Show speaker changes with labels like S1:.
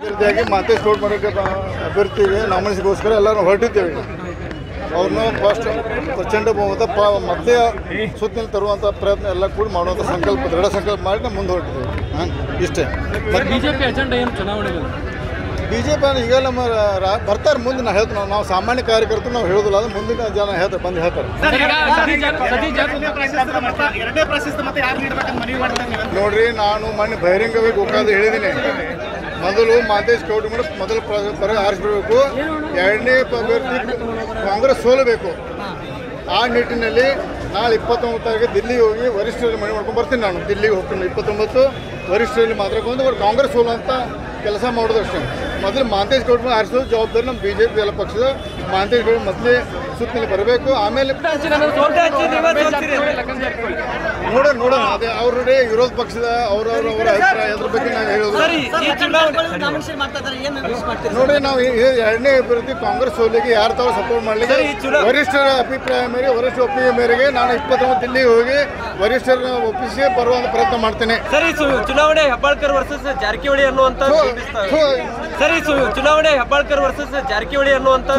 S1: ಅಭ್ಯರ್ಥಿಯಾಗಿ ಮತ್ತೆ ಗೌಡ್ ಮಾಡೋಕ್ಕೆ ಅಭ್ಯರ್ಥಿಗೆ ನಾಮಿನೇಷನ್ಗೋಸ್ಕರ ಎಲ್ಲರೂ ಹೊರಟಿದ್ದೇವೆ. ಅವ್ರನ್ನ ಫಸ್ಟ್ ಪ್ರಚಂಡ ಬಹುಮತ ಪ ಮತ್ತೆ ಸುತ್ತಿನಲ್ಲಿ ತರುವಂಥ ಪ್ರಯತ್ನ ಎಲ್ಲ ಕೂಡ ಮಾಡುವಂಥ ಸಂಕಲ್ಪ ದೃಢ ಸಂಕಲ್ಪ ಮಾಡಿ ನಾವು ಮುಂದೆ ಹೊರಟಿದ್ದೇವೆ. ಹಾಂ ಇಷ್ಟೇ.
S2: ಬಿಜೆಪಿ ಅಜೆಂಡಾ ಏನು ಚುನಾವಣೆಗೆ?
S1: ಬಿ ಜೆ ಪಿ ಈಗ ನಮ್ಮ ರಾ- ಬರ್ತಾರೆ ಮುಂದೆ ನಾವು ಹೇಳ್ತೀವಿ ನಾವು- ನಾವು ಸಾಮಾನ್ಯ ಕಾರ್ಯಕರ್ತರು ನಾವು ಹೇಳೋದಿಲ್ಲ ಅದು ಮುಂದಿನ ಜನ ಹೇಳ್ತಾರೆ ಬಂದು ಹೇಳ್ತಾರೆ. ನೋಡ್ರಿ ನಾನು ಮೊನ್ನೆ ಬಹಿರಂಗವಾಗಿ ಗೋಕಾದ ಹೇಳಿದ್ದೀನಿ. ಮೊದಲು ಮಾದೇಶ್ ಗೌಡ ಮೇಡಮ್ ಮೊದಲು ಪ್ರ- ಎರಡನೇ ಅಭ್ಯರ್ಥಿ ಕಾಂಗ್ರೆಸ್ ಸೋಲಬೇಕು. ಆ ನಿಟ್ಟಿನಲ್ಲಿ ನಾಳೆ ಇಪ್ಪತ್ತೊಂಬತ್ತು ತಾರೀಕು ದಿಲ್ಲಿಗೆ ಹೋಗಿ ವರಿಷ್ಠರಲ್ಲಿ ಮನೆ ಮಾಡ್ಕೊಂಡು ಬರ್ತೀನಿ ನಾನು. ದಿಲ್ಲಿಗೆ ಹೋಗ್ತೀನಿ ಇಪ್ಪತ್ತೊಂಬತ್ತು ವರಿಷ್ಠರಲ್ಲಿ ಮಾತಾಡ್ಕೊಂಡು ಅವ್ರು ಕಾಂಗ್ರೆಸ್ ಅಂತ ಕೆಲಸ ಮಾಡೋದು ಮೊದಲು ಮಾಂತೇಶ್ ಗೌಡ ಮೇಲೆ ಆರಿಸೋದು ಜವಾಬ್ದಾರಿ ನಮ್ಮ ಬಿ ಜೆ ಪಿ ಎಲ್ಲ ಪಕ್ಷದ. ಮಾಂತೇಶ್ ಗೌಡ ಮೊದಲೇ ಸುತ್ತಿನಲ್ಲಿ ಬರಬೇಕು. ಆಮೇಲೆ ನೋಡೋಣ ನೋಡೋಣ. ಅದೇ ಅವ್ರ ವಿರೋಧ ಪಕ್ಷದ ಅವ್ರವ್ರ ಅವರ ಅಭಿಪ್ರಾಯ ಅದ್ರ ಬಗ್ಗೆ ಹೇಳೋದು. ನೋಡಿ ನಾವು ಎರಡನೇ ಅಭಿವೃದ್ಧಿ ಕಾಂಗ್ರೆಸ್ ಸೋಲಿಗೆ ಯಾರು ತಾವು ಸಪೋರ್ಟ್ ಮಾಡಲಿಕ್ಕೆ ವರಿಷ್ಠರ ಅಭಿಪ್ರಾಯ ಮೇರೆಗೆ ವರಿಷ್ಠ ಒಪ್ಪಿಗೆ ಮೇರೆಗೆ ನಾನು ಇಪ್ಪತ್ತೊಂದು ದಿಲ್ಲಿಗೆ ಹೋಗಿ ವರಿಷ್ಠರನ್ನ ಒಪ್ಪಿಸಿ ಬರುವಂತ ಪ್ರಯತ್ನ ಮಾಡ್ತೇನೆ.
S3: ಸರಿ ಚುನಾವಣೆ ಹೆಬ್ಬಾಳ್ಕರ್ ವರ್ಸಸ್ ಜಾರಕಿಹೊಳಿ ಅನ್ನುವಂತ ಸರಿ ಚುನಾವಣೆ ಹೆಬ್ಬಾಳ್ಕರ್ ವರ್ಸಸ್ ಜಾರಕಿಹೊಳಿ ಅನ್ನುವಂತ.